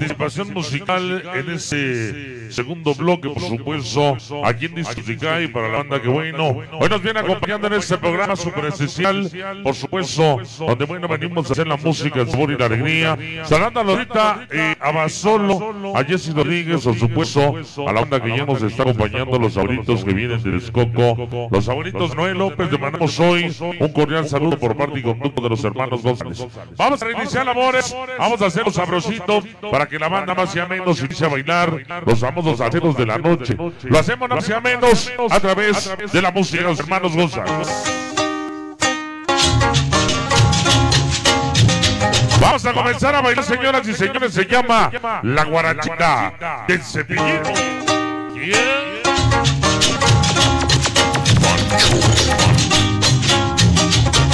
participación musical en ese segundo bloque, por supuesto, aquí en Discoticay para la banda que bueno. Hoy nos viene acompañando en este programa super especial, por supuesto, donde bueno venimos a hacer la música, el sabor y la alegría. Saludando ahorita eh, a Basolo, a Jesse Rodríguez, por supuesto, a la banda que ya nos está acompañando, los abuelitos que vienen del Escoco, los abuelitos Noel López, le mandamos hoy un cordial saludo por parte y conducto de los hermanos González. Vamos a reiniciar labores, vamos a hacer un sabrosito para que la banda más y menos inicie a bailar los famosos aceros de la noche. Lo hacemos más y menos a través de la música de los hermanos González. Vamos a comenzar a bailar, señoras y señores. Se llama La Guarachita del Cepillín.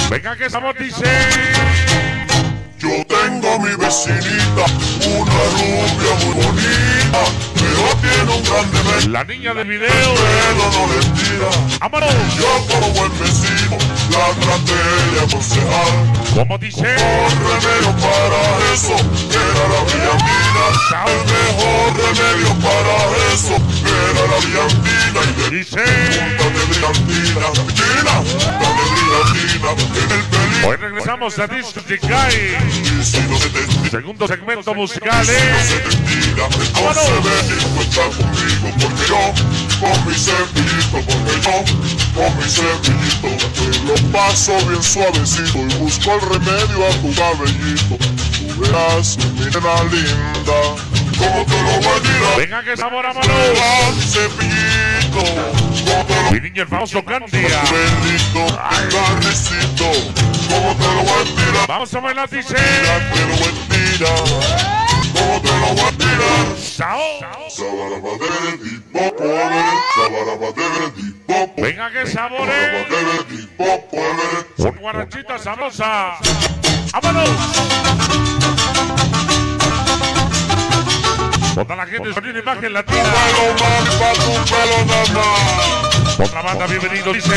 Venga, que esa dice. Mi vecinita, una rubia muy bonita, pero tiene un grande mente, La niña del video. pero no le tira. ¡Vámonos! Yo como buen vecino, la traté de aconsejar. Como dice. Mejor remedio para eso era la brillantina. El mejor remedio para eso era la brillantina. Y de Dice. punta de brillantina, brillantina, Hoy regresamos a Disco te Segundo segmento musical, Si no ¿eh? con mi cepillito Porque yo, con mi cepillito lo paso bien suavecito Y busco el remedio a tu cabellito Tú verás, mi nena linda Cómo te lo voy a tirar Venga, que sabor, A mi cepillito Mi niño, el famoso Candia. Vamos a bailar, dice. Venga, que sabor. Sabarabadere, popo, evere. Un guarachita sabrosa. ¡Vámonos! Toda la gente sonido imagen latina. Otra banda, bienvenido, dice.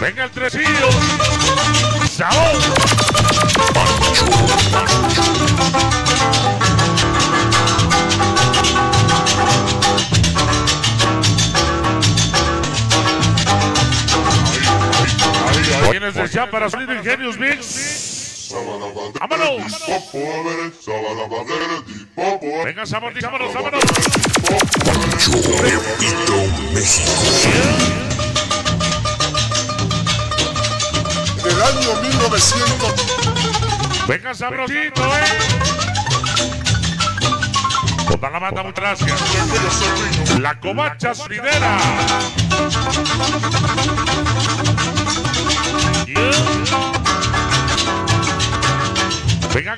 Venga el tresillo. Ay, Vienes de para salir Ingenios Mix. ¡Vámonos! Venga, vámonos, vámonos. Popo, evere, En el año 1900 Venga, sabrosito, eh. Toda la banda, muchas gracias. La covacha.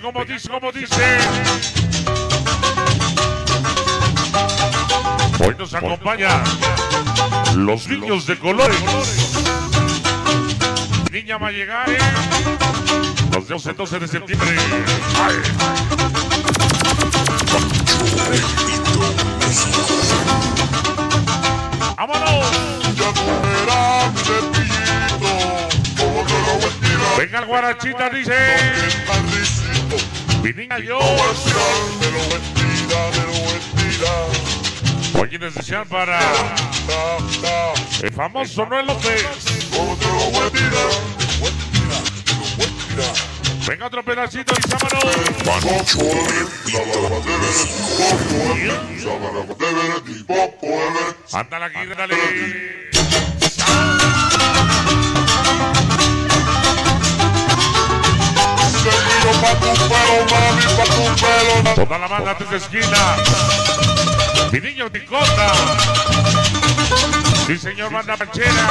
Como dice, como dice. Hoy nos acompaña los niños de colores. Niña llegar, ¿eh? Nos vemos el 12 de septiembre. ¡Vámonos! Venga el guarachita, dice. Tirar. Hoy en especial para el famoso Noel López. Venga otro pedacito y evere. Ándale aquí, dale. Tu pelo, Toda la banda desde esquina. Mi niño Ticota. Sí, señor, banda panchera.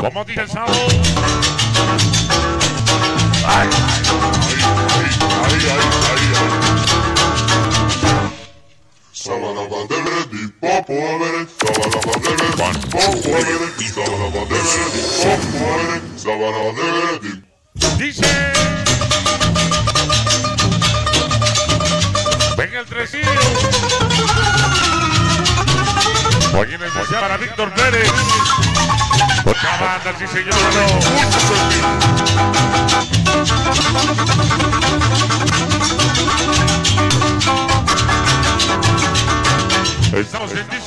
¿Cómo dice el sábado? Ay, Ay, ay, ay, ay. Popo, evere, sabarabadere, di popo, evere, sabarabadere, dice. Venga el tresillo. Hoy en para Víctor Pérez. Otra banda, señor.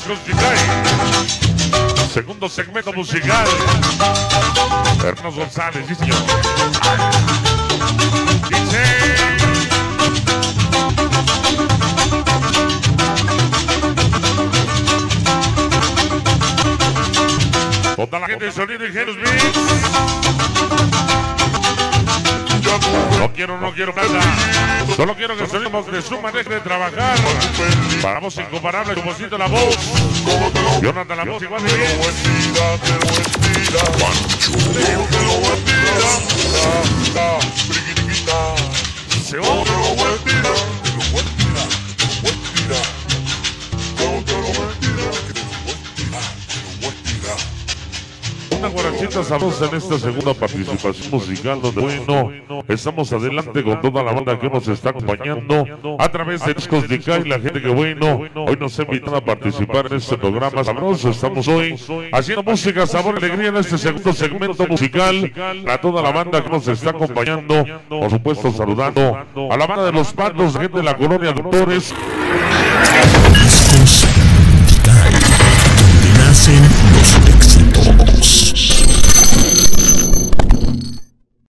Chicay. Segundo segmento musical. Hermanos González, sí señor. Dice. Toda la gente de Sonido y Geros quiero, no quiero nada. Solo quiero que salimos de su manera de trabajar. Para voz incomparable, como siento la voz. Jonathan la voz igual de bien. Se Una sabrosa en esta segunda participación musical donde bueno, estamos adelante con toda la banda que nos está acompañando a través de Discos de Kai, la gente que bueno, hoy nos ha invitado a participar en este programa sabroso. Estamos hoy haciendo música, sabor y alegría en este segundo segmento musical a toda la banda que nos está acompañando, por supuesto saludando a la banda de los patos, gente de la colonia Doctores.